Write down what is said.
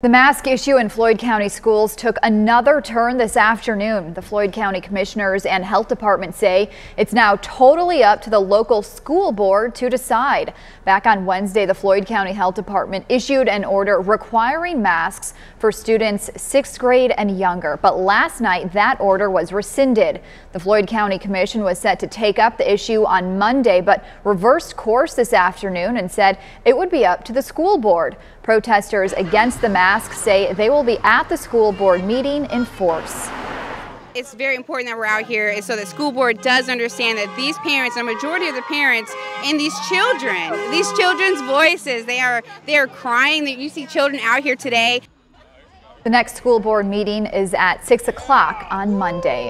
The mask issue in Floyd County schools took another turn this afternoon. The Floyd County commissioners and health department say it's now totally up to the local school board to decide. Back on Wednesday, the Floyd County Health Department issued an order requiring masks for students sixth grade and younger. But last night, that order was rescinded. The Floyd County Commission was set to take up the issue on Monday, but reversed course this afternoon and said it would be up to the school board. Protesters against the masks say they will be at the school board meeting in force. It's very important that we're out here so the school board does understand that these parents, the majority of the parents and these children, these children's voices, they are they are crying. That you see children out here today. The next school board meeting is at 6 o'clock on Monday.